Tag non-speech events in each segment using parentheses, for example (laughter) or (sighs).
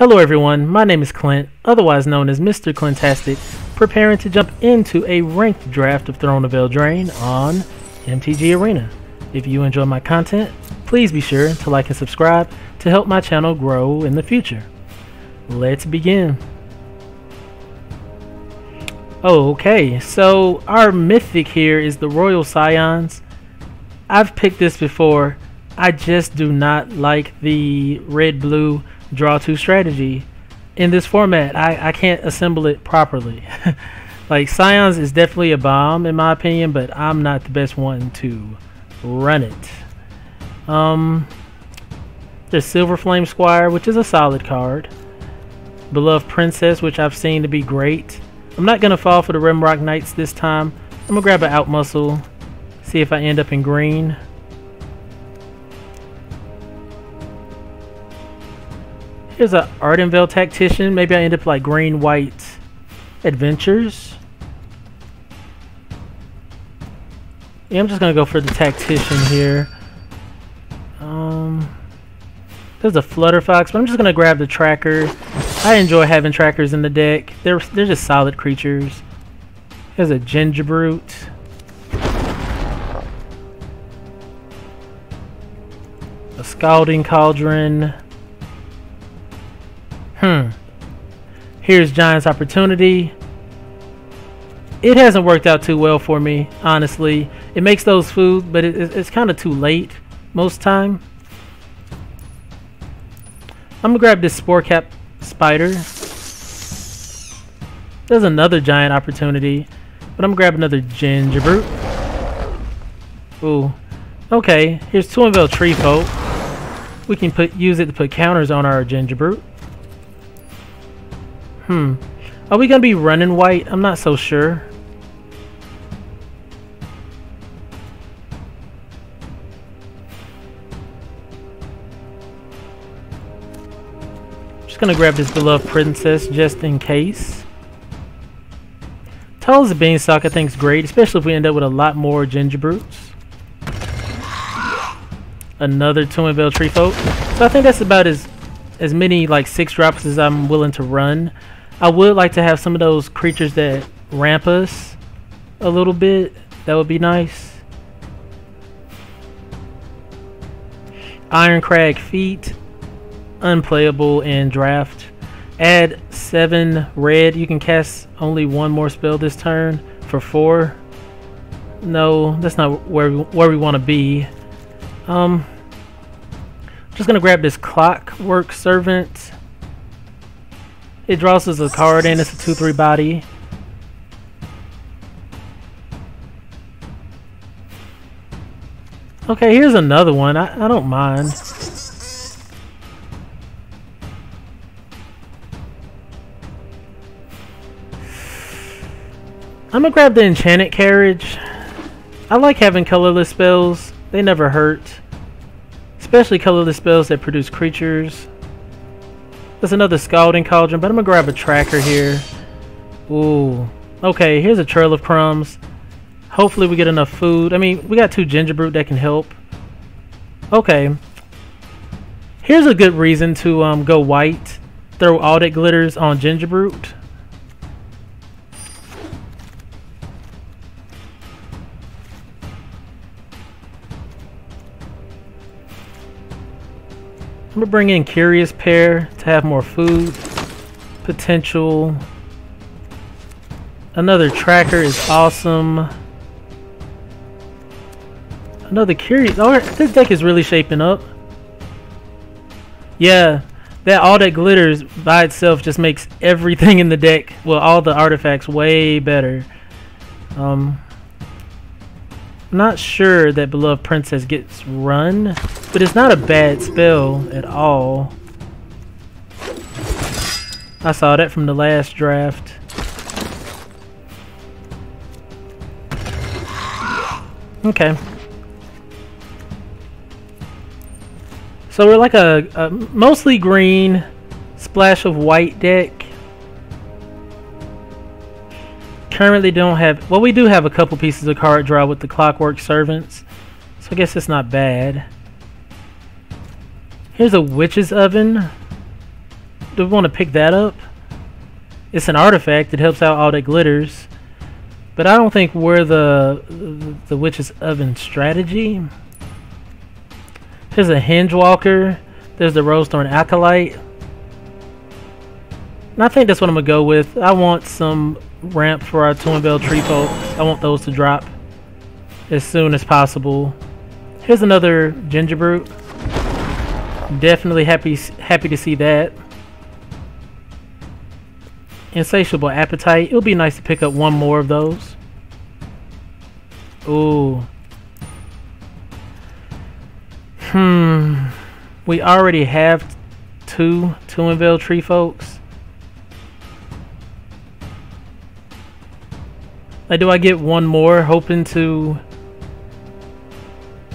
Hello everyone, my name is Clint, otherwise known as Mr. Clintastik, preparing to jump into a ranked draft of Throne of Eldraine on MTG Arena. If you enjoy my content, please be sure to like and subscribe to help my channel grow in the future. Let's begin. Okay, so our mythic here is the Royal Scions. I've picked this before. I just do not like the red-blue draw two strategy in this format. I, I can't assemble it properly. (laughs) like Scions is definitely a bomb in my opinion, but I'm not the best one to run it. Um, there's Silver Flame Squire, which is a solid card. Beloved Princess, which I've seen to be great. I'm not going to fall for the Rimrock Knights this time. I'm going to grab an Outmuscle, see if I end up in green. Here's a Ardenvale Tactician. Maybe I end up like green-white adventures. Yeah, I'm just to go for the Tactician here. Um, There's a Flutterfox, but I'm just to grab the Tracker. I enjoy having trackers in the deck. They're they're just solid creatures. There's a Gingerbrute. A Scalding Cauldron. Hmm. Here's Giant's Opportunity. It hasn't worked out too well for me, honestly. It makes those food, but it, it's kind of too late most time. I'm gonna grab this Spore Cap spider. There's another giant opportunity, but I'm gonna grab another ginger gingerbrute. Ooh. Okay, here's Tuinvale Treefolk. We can put use it to put counters on our ginger gingerbrute. Hmm. Are we gonna be running white? I'm not so sure. Just gonna grab this beloved princess just in case. As a beanstalk I think is great, especially if we end up with a lot more gingerbrutes. Another Tuinvale Treefolk. So I think that's about as as many like six drops as I'm willing to run. I would like to have some of those creatures that ramp us a little bit. That would be nice. Irencrag Feat unplayable in draft. Add 7 red. You can cast only one more spell this turn for 4. No, that's not where we, where we want to be. Um, just going to grab this Clockwork Servant. It draws us a card and it's a 2-3 body. Okay, here's another one. I, I don't mind. I'm gonna grab the Enchanted Carriage. I like having colorless spells. They never hurt. Especially colorless spells that produce creatures. There's another Scalding Cauldron, but I'm gonna grab a Tracker here. Ooh. Okay, here's a Trail of Crumbs. Hopefully we get enough food. I mean, we got two Gingerbrute that can help. Okay. Here's a good reason to um, go white. Throw all that Glitters on Gingerbrute. I'm gonna bring in Curious Pair to have more food potential. Another tracker is awesome. Another Curious. Oh, this deck is really shaping up. Yeah, that all that glitters by itself just makes everything in the deck, well, all the artifacts way better. Um, not sure that Beloved Princess gets run, but it's not a bad spell at all. I saw that from the last draft. Okay. So we're like a, a mostly green, splash of white deck. Currently don't have... Well, we do have a couple pieces of card draw with the Clockwork Servants. So I guess it's not bad. Here's a Witch's Oven. do we want to pick that up? It's an artifact. It helps out all that glitters. But I don't think we're the the witch's oven strategy. Here's a hinge walker. There's the Rosethorn acolyte. And I think that's what I'm gonna go with. I want some ramp for our Tuinvale tree folks. I want those to drop as soon as possible. Here's another ginger Gingerbrute. Definitely happy happy to see that. Insatiable appetite. It would be nice to pick up one more of those. Ooh. Hmm. We already have two Tuinvale tree folks. Like, do I get one more, hoping to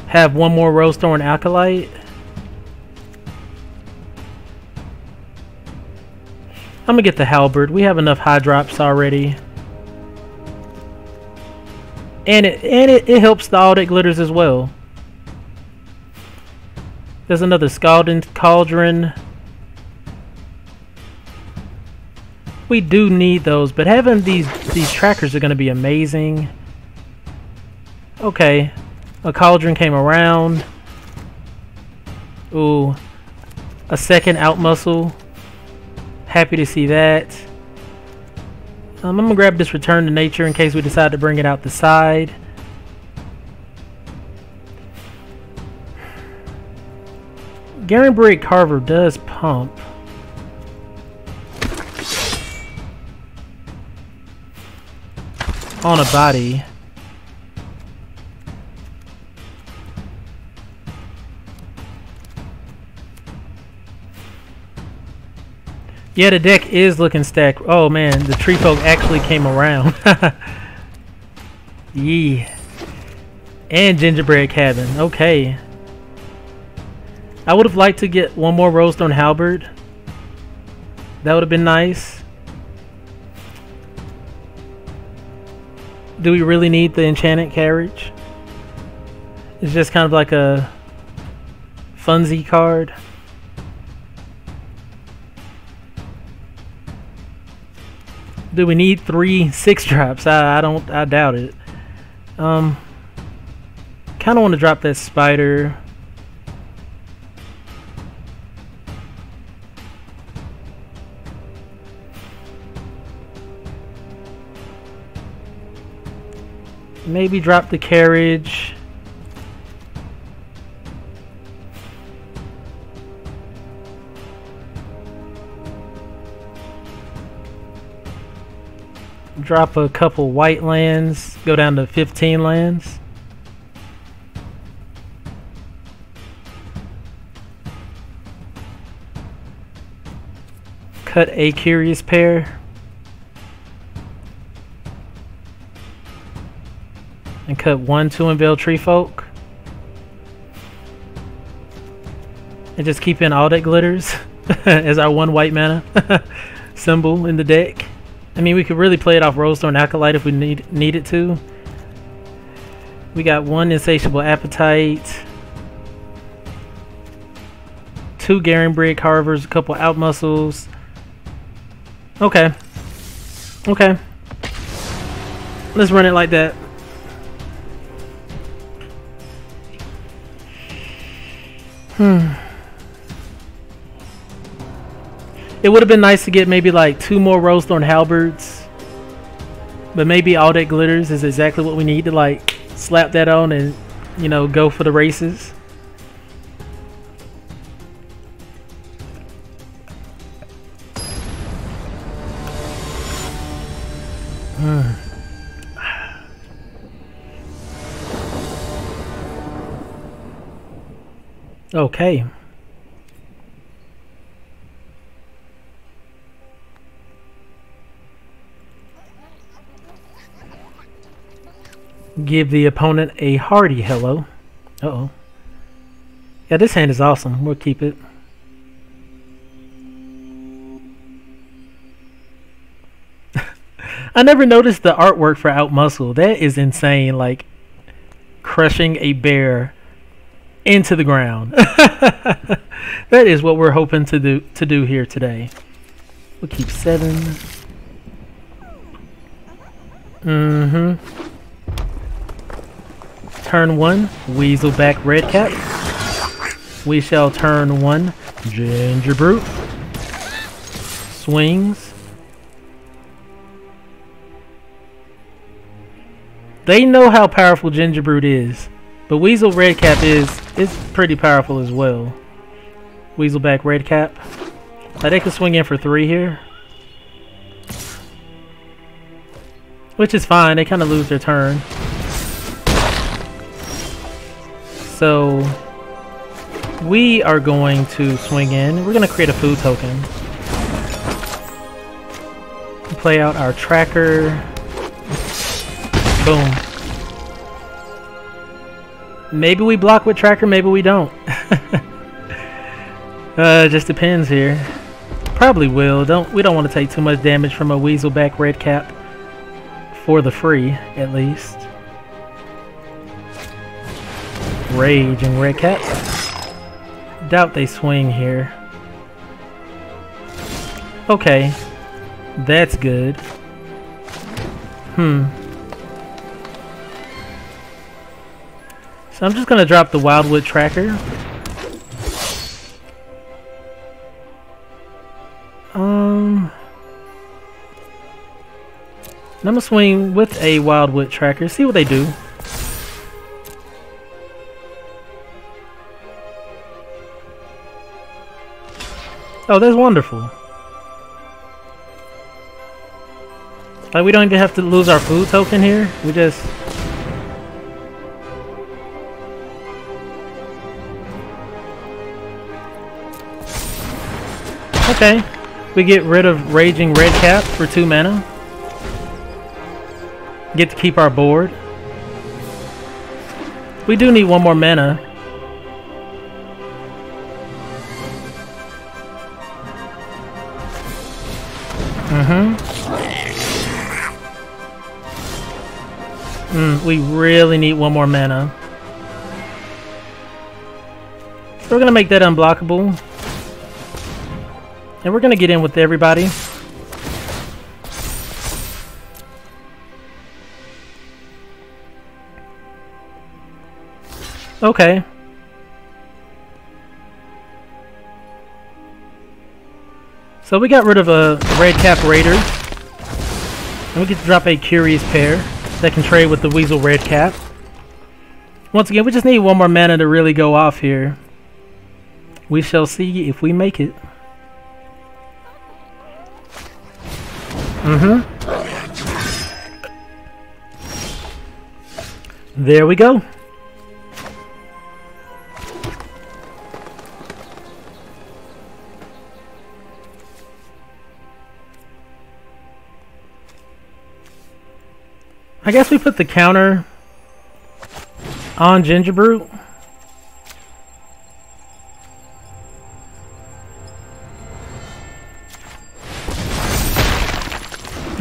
have one more Rosethorn Acolyte? I'm gonna get the Halberd. We have enough high drops already. And it and it, it helps the That Glitters as well. There's another Scalding Cauldron. We do need those, but having these these trackers are gonna be amazing. Okay. A cauldron came around. Ooh. A second out muscle. Happy to see that. Um, I'm going to grab this Return to Nature in case we decide to bring it out the side. Garenbrig Carver does pump. On a body. Yeah, the deck is looking stacked. Oh man, the tree folk actually came around. (laughs) yeah. And gingerbread cabin. Okay. I would have liked to get one more Rosethorn Halberd. That would have been nice. Do we really need the enchanted carriage? It's just kind of like a funsy card. Do we need three (laughs) six drops? I, I don't. I doubt it. Um, kind of want to drop that spider. Maybe drop the carriage. drop a couple white lands, go down to 15 lands. Cut a curious pair. Cut one Tuinvale Tree Folk. And just keep in all that glitters (laughs) as our one white mana (laughs) symbol in the deck. I mean, we could really play it off Rosethorn Acolyte if we need needed to. We got one Insatiable Appetite, two Garenbrig Carvers, a couple Out Muscles. Okay. Okay. Let's run it like that. Hmm. It would have been nice to get maybe like two more Rosethorn Halberds. But maybe all that glitters is exactly what we need to like slap that on and, you know, go for the races. Okay. give the opponent a hearty hello. Uh oh. Yeah, this hand is awesome. We'll keep it. (laughs) I never noticed the artwork for Outmuscle. That is insane. Like crushing a bear into the ground. (laughs) that is what we're hoping to do to do here today. We'll keep seven. Mm-hmm. Turn one, Weasel Weaselback Redcap. We shall turn one, Gingerbrute. Swings. They know how powerful Gingerbrute is, but Weasel Redcap is is pretty powerful as well. Weaselback Redcap. Like they can swing in for three here. Which is fine, they kind of lose their turn. So we are going to swing in. We're going to create a food token. Play out our tracker. Boom. Maybe we block with tracker, maybe we don't. (laughs) uh, just depends here. Probably will. Don't we don't want to take too much damage from a Weaselback Redcap for the free, at least. Raging Redcap. Doubt they swing here. Okay. That's good. Hmm. So I'm just gonna drop the Wildwood Tracker. Um... I'm gonna swing with a Wildwood Tracker, see what they do. Oh, that's wonderful. Like, we don't even have to lose our food token here. We just... Okay. We get rid of Raging Redcap for 2 mana. Get to keep our board. We do need one more mana. Mm-hmm. Mm, we really need one more mana. We're gonna make that unblockable. And we're gonna get in with everybody. Okay. So we got rid of a Redcap Raider. And we get to drop a Curious Pair that can trade with the Weasel Redcap. Once again, we just need one more mana to really go off here. We shall see if we make it. Mm-hmm. There we go. I guess we put the counter on Gingerbrute.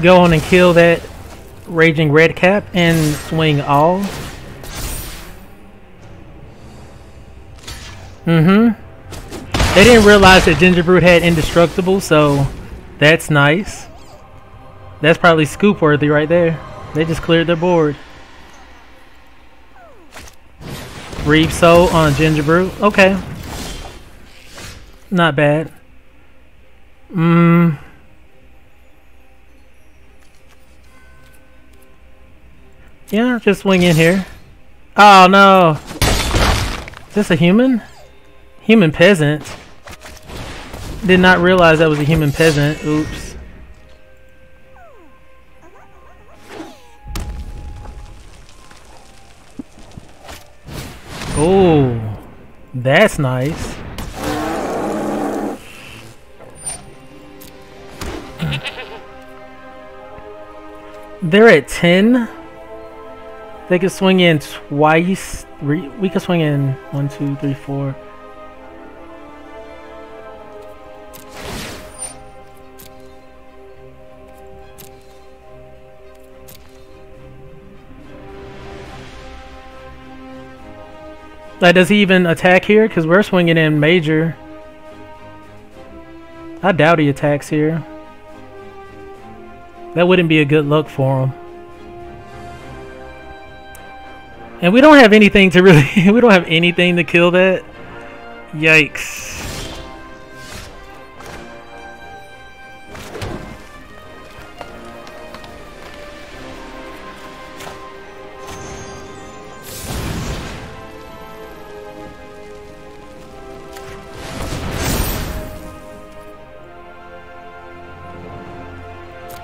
Go on and kill that Raging Redcap and swing all. Mm-hmm. They didn't realize that Gingerbrute had indestructible, so that's nice. That's probably scoop worthy right there. They just cleared their board. Reave Soul on Gingerbrute. Okay. Not bad. Mmm. Yeah, just swing in here. Oh no! Is this a human? Human peasant. Did not realize that was a human peasant. Oops. Oh, that's nice. (laughs) They're at 10. They can swing in twice. Three, We can swing in one, two, three, four. Like, does he even attack here? Because we're swinging in major. I doubt he attacks here. That wouldn't be a good look for him. And we don't have anything to really... (laughs) we don't have anything to kill that. Yikes.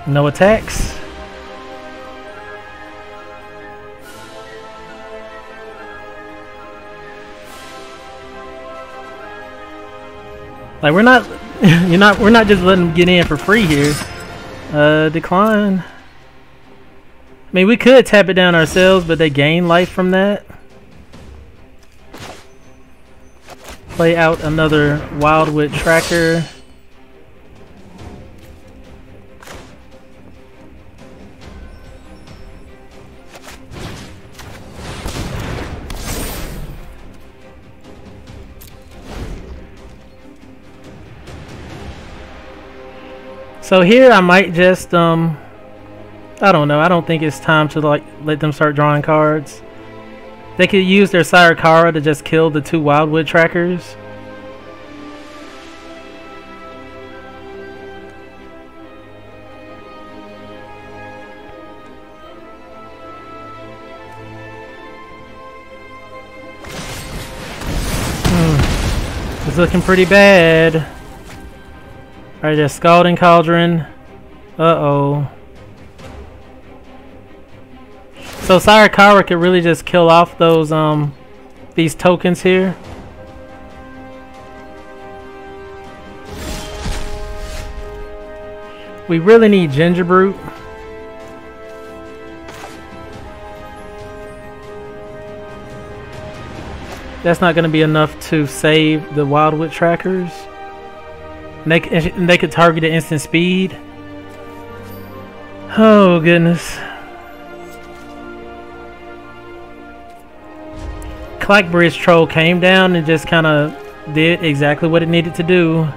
No attacks. Like we're not, (laughs) you're not, we're not just letting them get in for free here. Uh, decline. I mean, we could tap it down ourselves, but they gain life from that. Play out another Wildwood Tracker. So here I might just, um, I don't know. I don't think it's time to like let them start drawing cards. They could use their Syr Carah to just kill the two Wildwood trackers. Hmm. It's looking pretty bad. Alright, there's Scalding Cauldron. Uh-oh. So Syr Carah could really just kill off those, um, these tokens here. We really need Gingerbrute. That's not going to be enough to save the Wildwood trackers. They, they could target at instant speed. Oh, goodness. Clackbridge Troll came down and just kind of did exactly what it needed to do.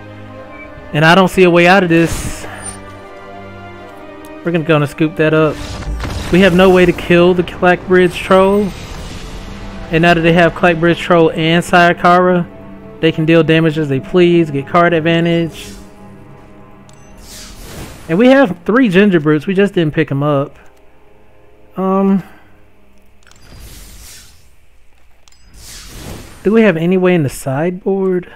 And I don't see a way out of this. We're gonna go and scoop that up. We have no way to kill the Clackbridge Troll. And now that they have Clackbridge Troll and Syr Carah, they can deal damage as they please, get card advantage. And we have three Gingerbrutes. We just didn't pick them up. Um, do we have any way in the sideboard?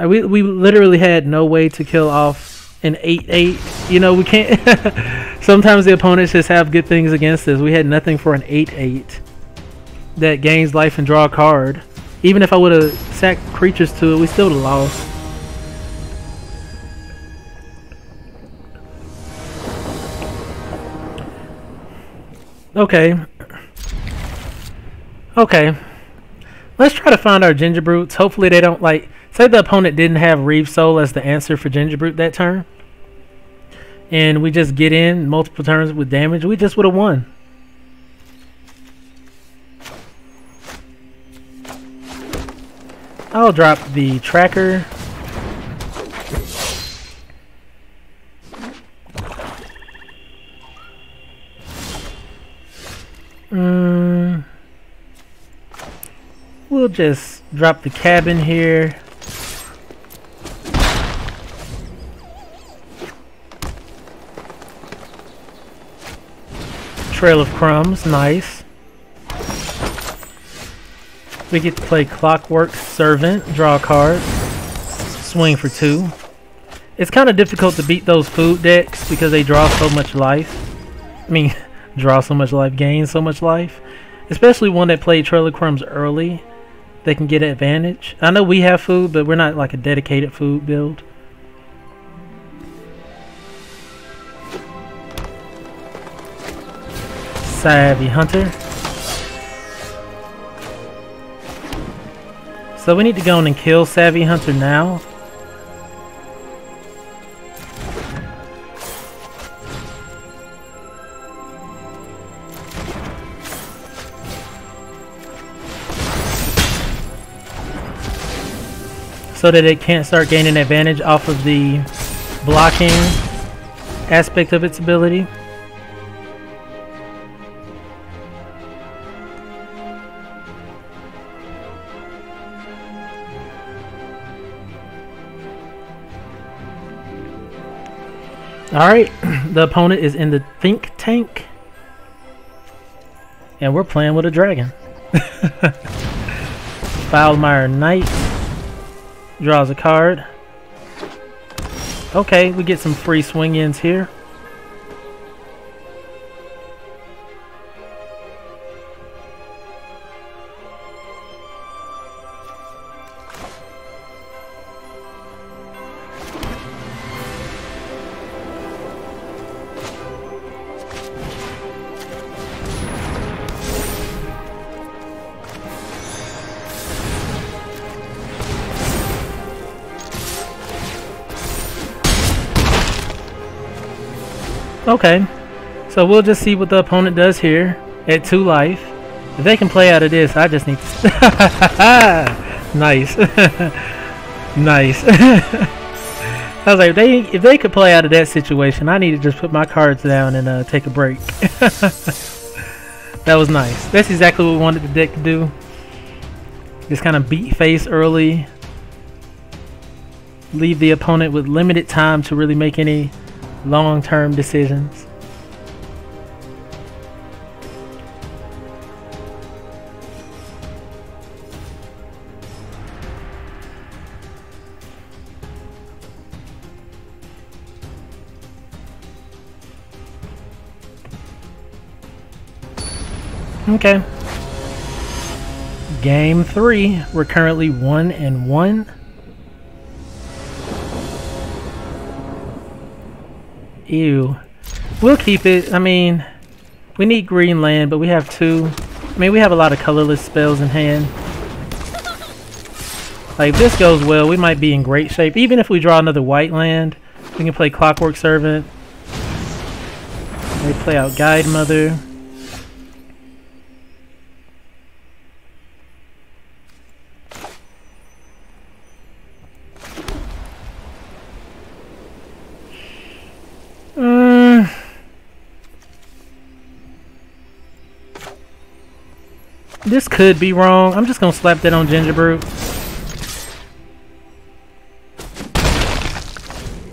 Uh, we we literally had no way to kill off an eight eight. You know we can't. (laughs) Sometimes the opponents just have good things against us. We had nothing for an eight eight that gains life and draw a card. Even if I would have sacked creatures to it, we still would have lost. Okay. Okay. Let's try to find our Gingerbrutes. Hopefully they don't like... Say the opponent didn't have Reave Soul as the answer for Gingerbrute that turn. And we just get in multiple turns with damage. We just would have won. I'll drop the tracker. Mm, we'll just drop the cabin here. Trail of Crumbs, nice. We get to play Clockwork Servant, draw a card, swing for two. It's kind of difficult to beat those food decks because they draw so much life. I mean, (laughs) draw so much life, gain so much life. Especially one that played Trail of Crumbs early. They can get advantage. I know we have food, but we're not like a dedicated food build. Savvy Hunter. So we need to go in and kill Savvy Hunter now. so that it can't start gaining advantage off of the blocking aspect of its ability. Alright, (clears throat) the opponent is in the think tank. And we're playing with a dragon. (laughs) Foulmire Knight draws a card. Okay, we get some free swing ins here. Okay. So we'll just see what the opponent does here at 2 life. If they can play out of this, I just need to... (laughs) nice. (laughs) nice. (laughs) I was like, if they, if they could play out of that situation, I need to just put my cards down and uh, take a break. that was nice. That's exactly what we wanted the deck to do. Just kind of beat face early. Leave the opponent with limited time to really make any long-term decisions. Okay. Game three. We're currently one and one. Ew. We'll keep it. I mean, we need green land, but we have two. I mean, we have a lot of colorless spells in hand. Like, if this goes well, we might be in great shape. Even if we draw another white land, we can play Clockwork Servant. We play out Guide Mother. This could be wrong. I'm just gonna slap that on Gingerbrute.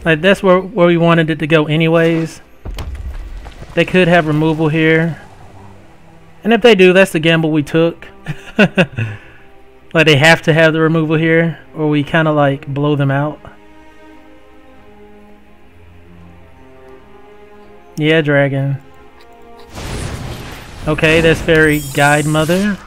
Like that's where where we wanted it to go anyways. They could have removal here. And if they do, that's the gamble we took. (laughs) like they have to have the removal here, or we kind of like blow them out. Yeah, dragon. Okay, that's very guide mother.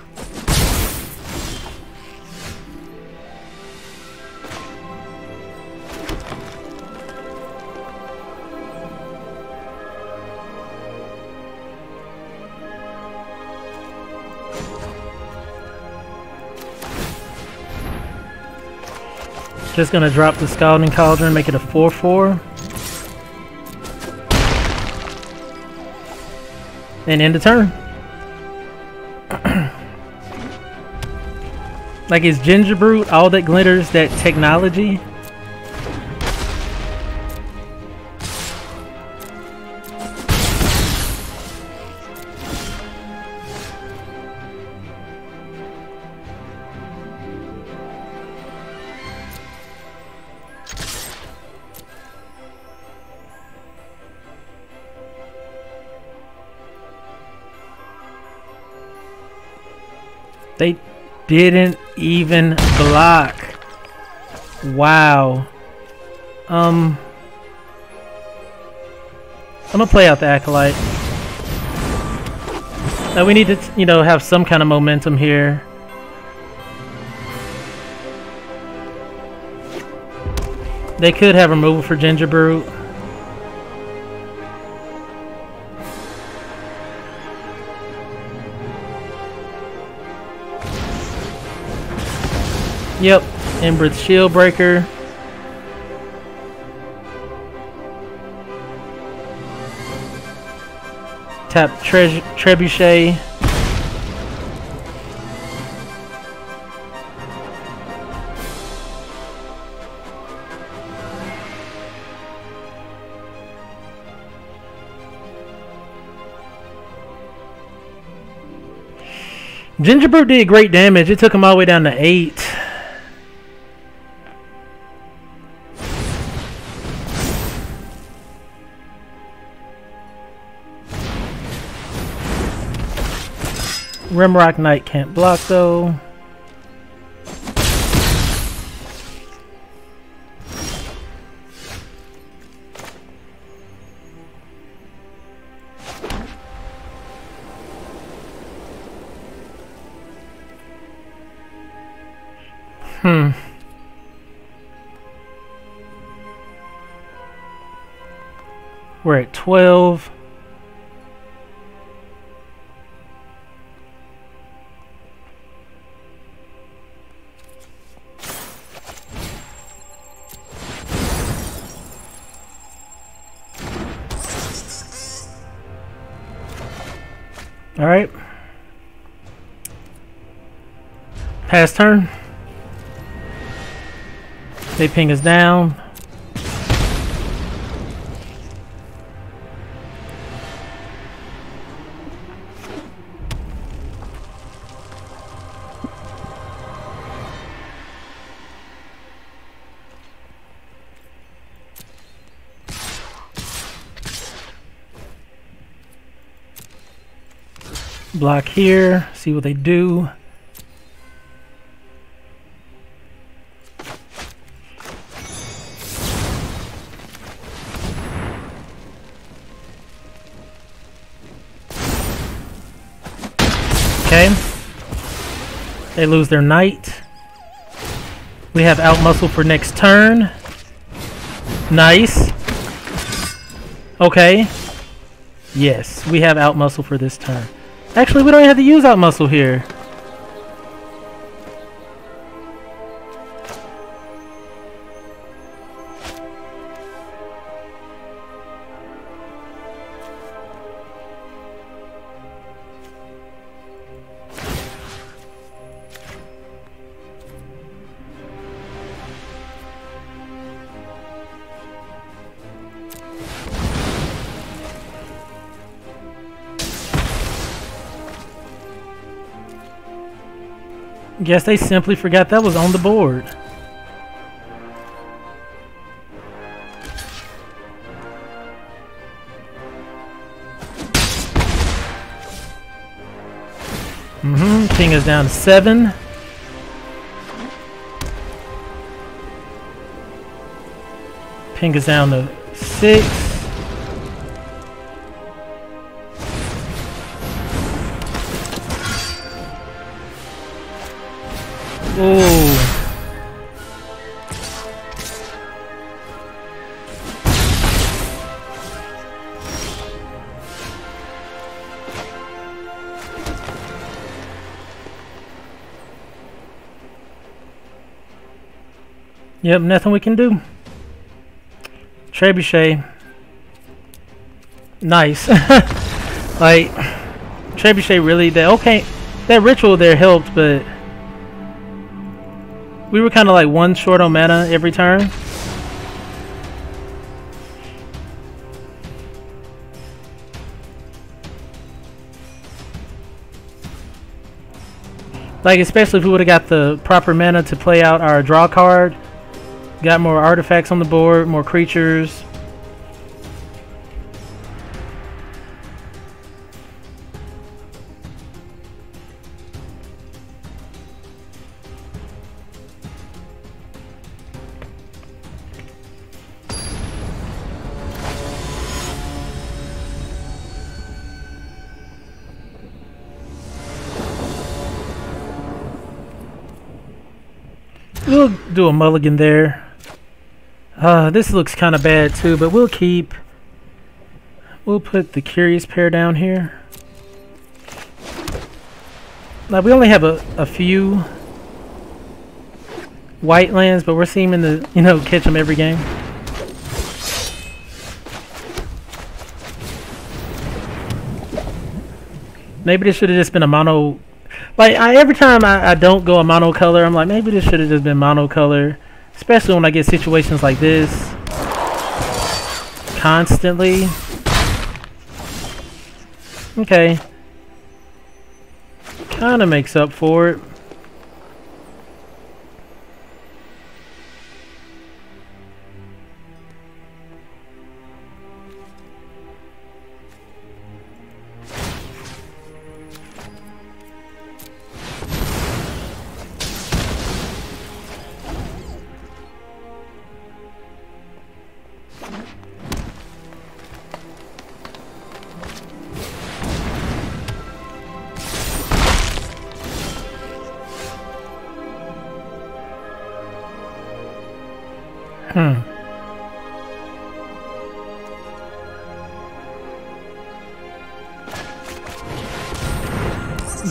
Just gonna drop the Scalding Cauldron, make it a 4-4. And end the turn. (clears throat) like is Gingerbrute all that glitters that technology? They didn't even block. Wow. Um. I'm gonna play out the Acolyte. Now we need to, you know, have some kind of momentum here. They could have removal for Gingerbrute. Yep, Embereth Shieldbreaker. Tap tre Trebuchet. Gingerbread did great damage. It took him all the way down to 8. Rimrock Knight can't block though. Hmm. We're at 12. All right. Pass turn. They ping us down. Block here, see what they do. Okay. They lose their knight. We have out muscle for next turn. Nice. Okay. Yes, we have out muscle for this turn. Actually, we don't even have to use out muscle here. Guess they simply forgot that was on the board. Mm-hmm. King is down to seven. Pink is down to six. Yep, nothing we can do. Trebuchet. Nice. (laughs) like, Trebuchet really, that okay, that ritual there helped, but we were kind of like one short on mana every turn. Like, especially if we would have got the proper mana to play out our draw card. Got more artifacts on the board, more creatures. We'll do a mulligan there. Uh, this looks kind of bad too, but we'll keep... We'll put the Curious Pair down here. Now, we only have a, a few white lands, but we're seeming to, you know, catch them every game. Maybe this should have just been a mono like I, every time I, I don't go a monocolor, I'm like maybe this should have just been monocolor, especially when I get situations like this constantly. Okay. Kind of makes up for it.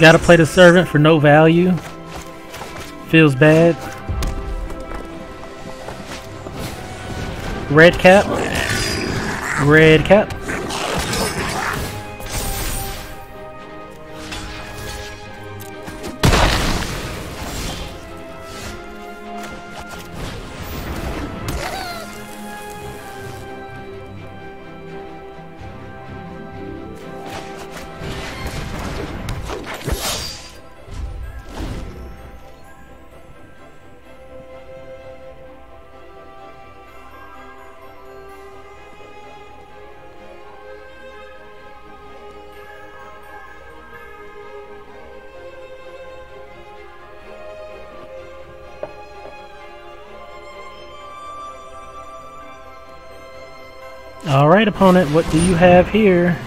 Gotta play the servant for no value. Feels bad. Red cap. Red cap. Alright opponent, what do you have here?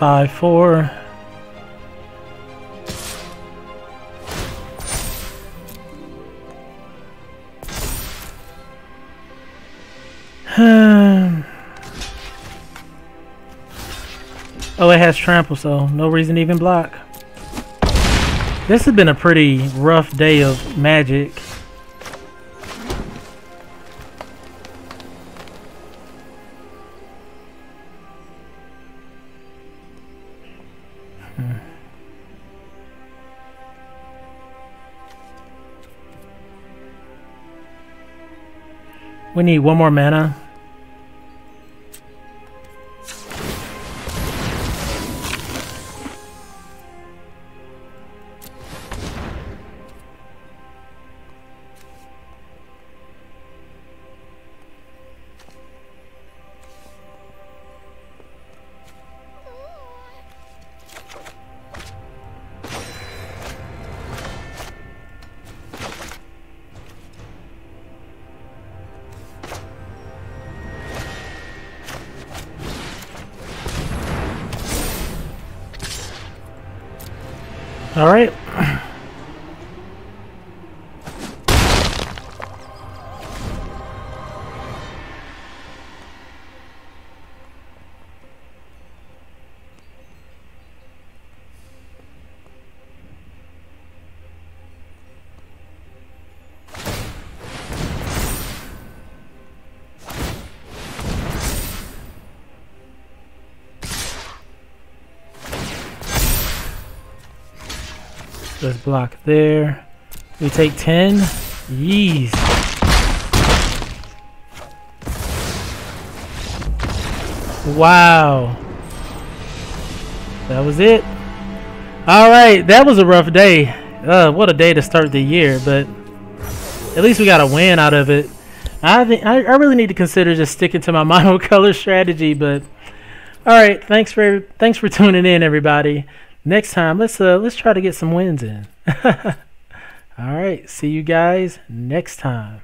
A 5-4. (sighs) oh, it has trample, so no reason to even block. This has been a pretty rough day of magic. We need one more mana. Let's block there. We take 10. Yeez. Wow. That was it. Alright, that was a rough day. Uh, what a day to start the year, but at least we got a win out of it. I think I, really need to consider just sticking to my (laughs) monocolor strategy, but all right, thanks for thanks for tuning in everybody next time let's uh let's try to get some wins in. (laughs) All right see you guys next time